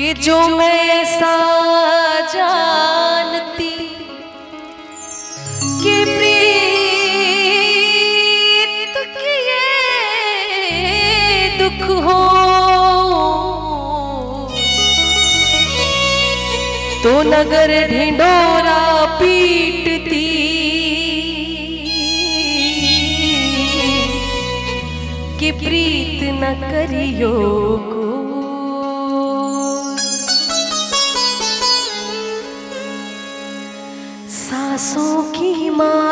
कि जो मैं जानती, कि प्रीत की ये दुख हो। तो नगर ढिंडोरा पीटती, कि प्रीत न करियो को। की